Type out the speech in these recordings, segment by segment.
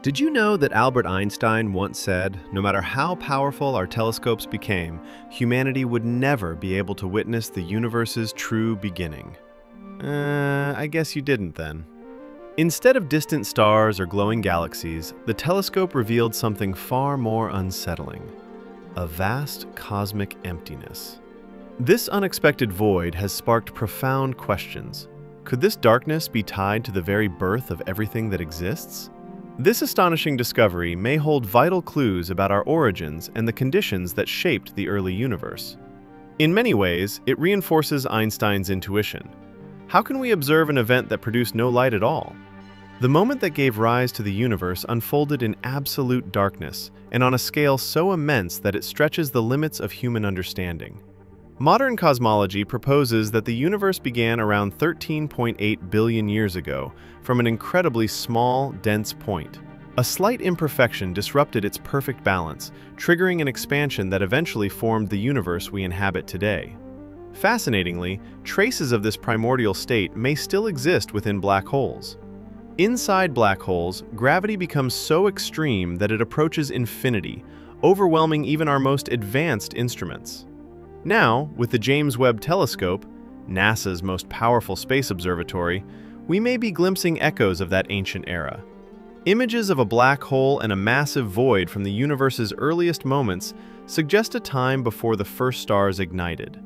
Did you know that Albert Einstein once said, no matter how powerful our telescopes became, humanity would never be able to witness the universe's true beginning? Uh, I guess you didn't then. Instead of distant stars or glowing galaxies, the telescope revealed something far more unsettling a vast cosmic emptiness. This unexpected void has sparked profound questions. Could this darkness be tied to the very birth of everything that exists? This astonishing discovery may hold vital clues about our origins and the conditions that shaped the early universe. In many ways, it reinforces Einstein's intuition. How can we observe an event that produced no light at all? The moment that gave rise to the universe unfolded in absolute darkness and on a scale so immense that it stretches the limits of human understanding. Modern cosmology proposes that the universe began around 13.8 billion years ago from an incredibly small, dense point. A slight imperfection disrupted its perfect balance, triggering an expansion that eventually formed the universe we inhabit today. Fascinatingly, traces of this primordial state may still exist within black holes. Inside black holes, gravity becomes so extreme that it approaches infinity, overwhelming even our most advanced instruments. Now, with the James Webb Telescope, NASA's most powerful space observatory, we may be glimpsing echoes of that ancient era. Images of a black hole and a massive void from the universe's earliest moments suggest a time before the first stars ignited.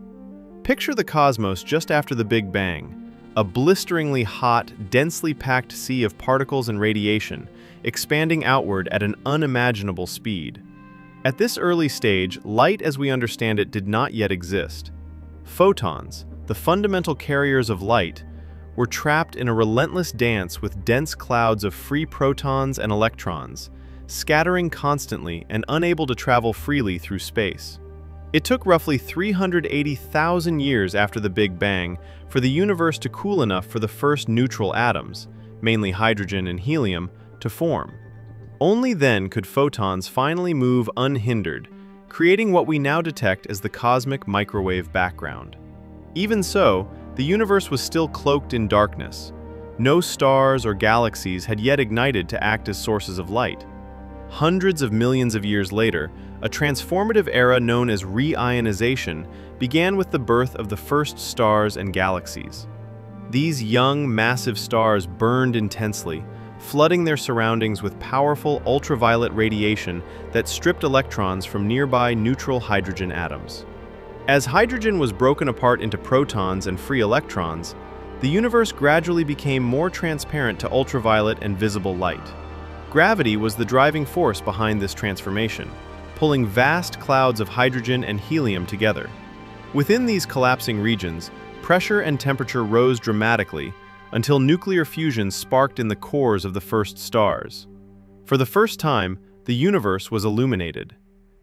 Picture the cosmos just after the Big Bang, a blisteringly hot, densely packed sea of particles and radiation, expanding outward at an unimaginable speed. At this early stage, light as we understand it did not yet exist. Photons, the fundamental carriers of light, were trapped in a relentless dance with dense clouds of free protons and electrons, scattering constantly and unable to travel freely through space. It took roughly 380,000 years after the Big Bang for the universe to cool enough for the first neutral atoms, mainly hydrogen and helium, to form. Only then could photons finally move unhindered, creating what we now detect as the cosmic microwave background. Even so, the universe was still cloaked in darkness. No stars or galaxies had yet ignited to act as sources of light. Hundreds of millions of years later, a transformative era known as reionization began with the birth of the first stars and galaxies. These young, massive stars burned intensely, flooding their surroundings with powerful ultraviolet radiation that stripped electrons from nearby neutral hydrogen atoms. As hydrogen was broken apart into protons and free electrons, the universe gradually became more transparent to ultraviolet and visible light. Gravity was the driving force behind this transformation, pulling vast clouds of hydrogen and helium together. Within these collapsing regions, pressure and temperature rose dramatically until nuclear fusion sparked in the cores of the first stars. For the first time, the universe was illuminated.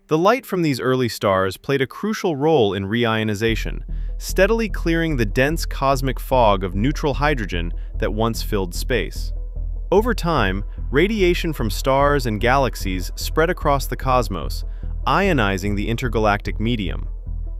The light from these early stars played a crucial role in reionization, steadily clearing the dense cosmic fog of neutral hydrogen that once filled space. Over time, radiation from stars and galaxies spread across the cosmos, ionizing the intergalactic medium.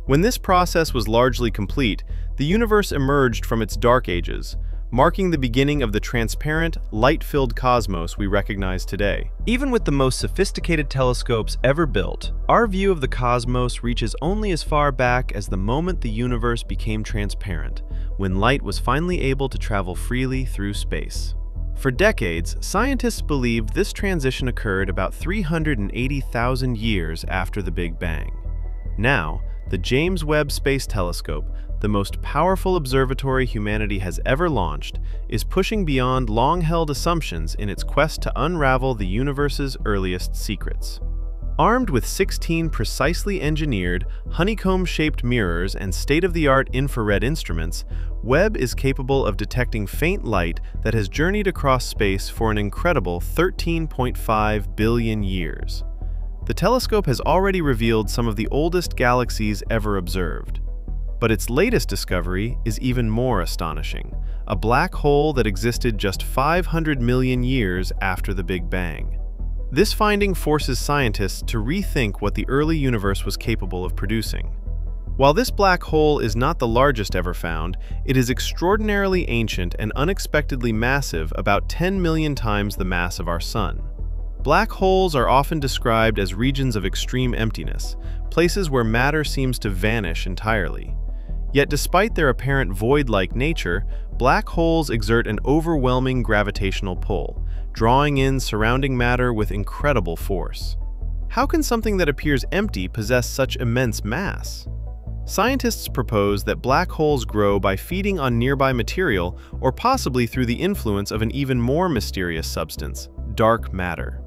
When this process was largely complete, the universe emerged from its dark ages, marking the beginning of the transparent, light-filled cosmos we recognize today. Even with the most sophisticated telescopes ever built, our view of the cosmos reaches only as far back as the moment the universe became transparent, when light was finally able to travel freely through space. For decades, scientists believed this transition occurred about 380,000 years after the Big Bang. Now, the James Webb Space Telescope, the most powerful observatory humanity has ever launched, is pushing beyond long-held assumptions in its quest to unravel the universe's earliest secrets. Armed with 16 precisely engineered, honeycomb-shaped mirrors and state-of-the-art infrared instruments, Webb is capable of detecting faint light that has journeyed across space for an incredible 13.5 billion years. The telescope has already revealed some of the oldest galaxies ever observed. But its latest discovery is even more astonishing, a black hole that existed just 500 million years after the Big Bang. This finding forces scientists to rethink what the early universe was capable of producing. While this black hole is not the largest ever found, it is extraordinarily ancient and unexpectedly massive about 10 million times the mass of our Sun. Black holes are often described as regions of extreme emptiness, places where matter seems to vanish entirely. Yet despite their apparent void-like nature, black holes exert an overwhelming gravitational pull, drawing in surrounding matter with incredible force. How can something that appears empty possess such immense mass? Scientists propose that black holes grow by feeding on nearby material or possibly through the influence of an even more mysterious substance, dark matter.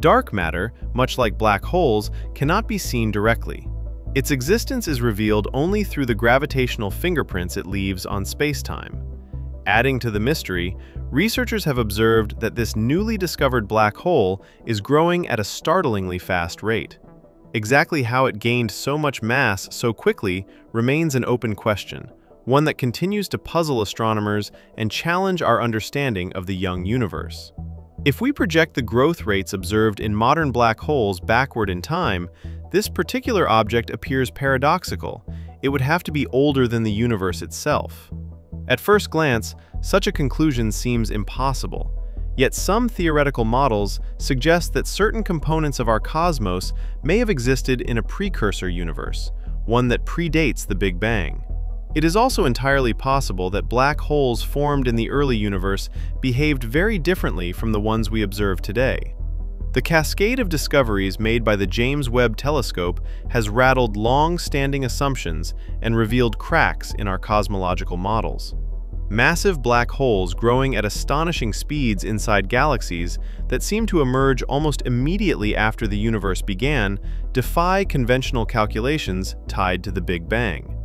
Dark matter, much like black holes, cannot be seen directly. Its existence is revealed only through the gravitational fingerprints it leaves on spacetime. Adding to the mystery, researchers have observed that this newly discovered black hole is growing at a startlingly fast rate. Exactly how it gained so much mass so quickly remains an open question, one that continues to puzzle astronomers and challenge our understanding of the young universe. If we project the growth rates observed in modern black holes backward in time, this particular object appears paradoxical. It would have to be older than the universe itself. At first glance, such a conclusion seems impossible. Yet some theoretical models suggest that certain components of our cosmos may have existed in a precursor universe, one that predates the Big Bang. It is also entirely possible that black holes formed in the early universe behaved very differently from the ones we observe today. The cascade of discoveries made by the James Webb Telescope has rattled long-standing assumptions and revealed cracks in our cosmological models. Massive black holes growing at astonishing speeds inside galaxies that seem to emerge almost immediately after the universe began defy conventional calculations tied to the Big Bang.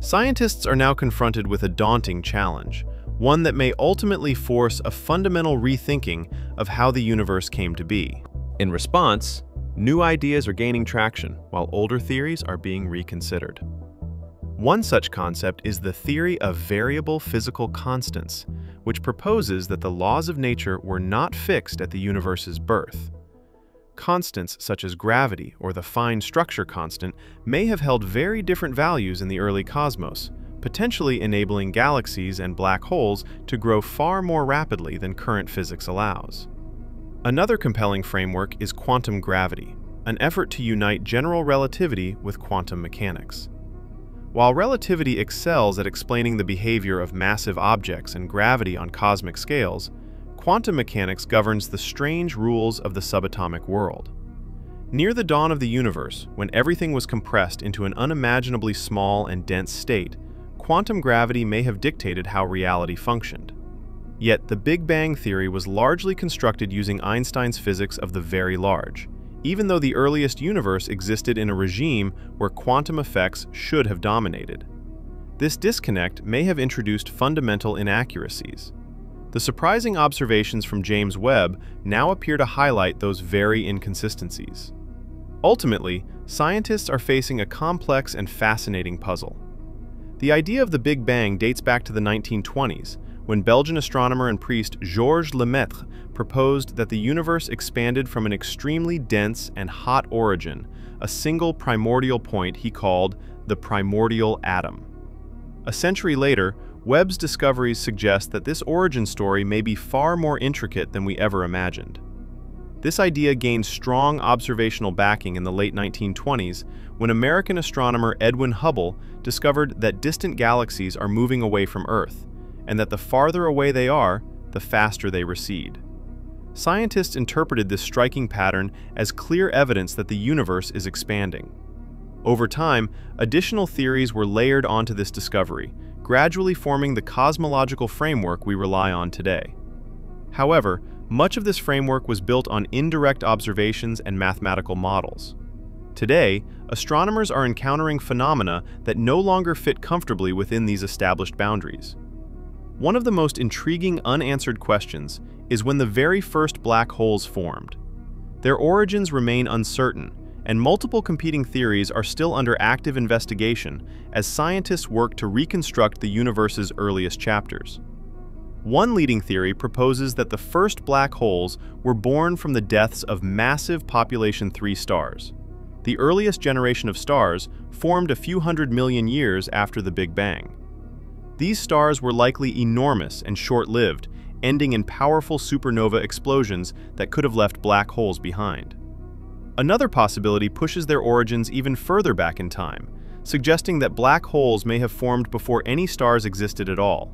Scientists are now confronted with a daunting challenge, one that may ultimately force a fundamental rethinking of how the universe came to be. In response, new ideas are gaining traction, while older theories are being reconsidered. One such concept is the theory of variable physical constants, which proposes that the laws of nature were not fixed at the universe's birth. Constants such as gravity or the fine structure constant may have held very different values in the early cosmos, potentially enabling galaxies and black holes to grow far more rapidly than current physics allows. Another compelling framework is quantum gravity, an effort to unite general relativity with quantum mechanics. While relativity excels at explaining the behavior of massive objects and gravity on cosmic scales, quantum mechanics governs the strange rules of the subatomic world. Near the dawn of the universe, when everything was compressed into an unimaginably small and dense state, quantum gravity may have dictated how reality functioned. Yet the Big Bang theory was largely constructed using Einstein's physics of the very large, even though the earliest universe existed in a regime where quantum effects should have dominated. This disconnect may have introduced fundamental inaccuracies. The surprising observations from James Webb now appear to highlight those very inconsistencies. Ultimately, scientists are facing a complex and fascinating puzzle. The idea of the Big Bang dates back to the 1920s, when Belgian astronomer and priest Georges Lemaitre proposed that the universe expanded from an extremely dense and hot origin, a single primordial point he called the primordial atom. A century later, Webb's discoveries suggest that this origin story may be far more intricate than we ever imagined. This idea gained strong observational backing in the late 1920s when American astronomer Edwin Hubble discovered that distant galaxies are moving away from Earth, and that the farther away they are, the faster they recede. Scientists interpreted this striking pattern as clear evidence that the universe is expanding. Over time, additional theories were layered onto this discovery, gradually forming the cosmological framework we rely on today. However, much of this framework was built on indirect observations and mathematical models. Today, astronomers are encountering phenomena that no longer fit comfortably within these established boundaries. One of the most intriguing unanswered questions is when the very first black holes formed. Their origins remain uncertain, and multiple competing theories are still under active investigation as scientists work to reconstruct the universe's earliest chapters. One leading theory proposes that the first black holes were born from the deaths of massive population 3 stars. The earliest generation of stars formed a few hundred million years after the Big Bang. These stars were likely enormous and short-lived, ending in powerful supernova explosions that could have left black holes behind. Another possibility pushes their origins even further back in time, suggesting that black holes may have formed before any stars existed at all.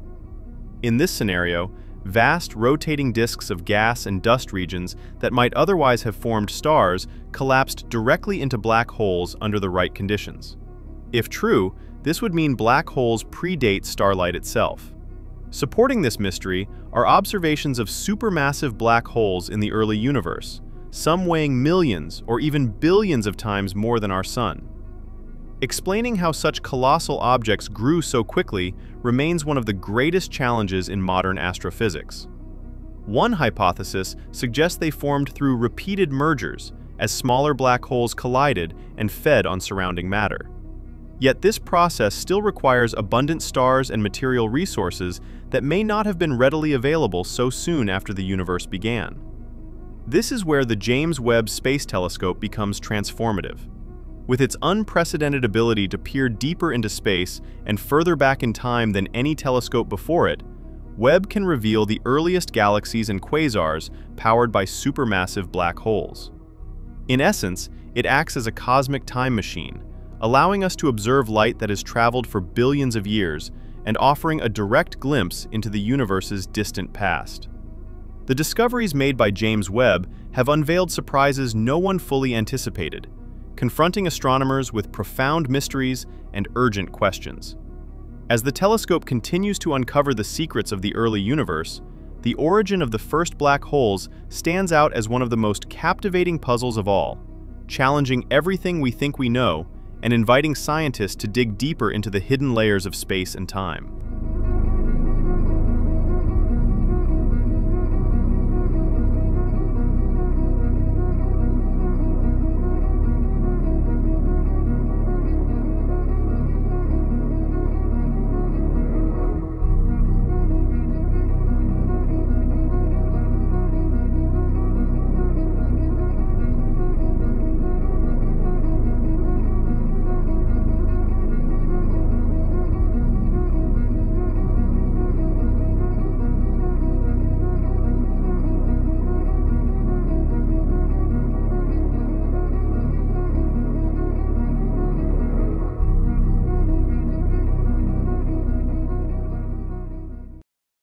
In this scenario, vast rotating disks of gas and dust regions that might otherwise have formed stars collapsed directly into black holes under the right conditions. If true, this would mean black holes predate starlight itself. Supporting this mystery are observations of supermassive black holes in the early universe, some weighing millions or even billions of times more than our Sun. Explaining how such colossal objects grew so quickly remains one of the greatest challenges in modern astrophysics. One hypothesis suggests they formed through repeated mergers as smaller black holes collided and fed on surrounding matter. Yet this process still requires abundant stars and material resources that may not have been readily available so soon after the universe began. This is where the James Webb Space Telescope becomes transformative. With its unprecedented ability to peer deeper into space and further back in time than any telescope before it, Webb can reveal the earliest galaxies and quasars powered by supermassive black holes. In essence, it acts as a cosmic time machine, allowing us to observe light that has traveled for billions of years and offering a direct glimpse into the universe's distant past. The discoveries made by James Webb have unveiled surprises no one fully anticipated, confronting astronomers with profound mysteries and urgent questions. As the telescope continues to uncover the secrets of the early universe, the origin of the first black holes stands out as one of the most captivating puzzles of all, challenging everything we think we know and inviting scientists to dig deeper into the hidden layers of space and time.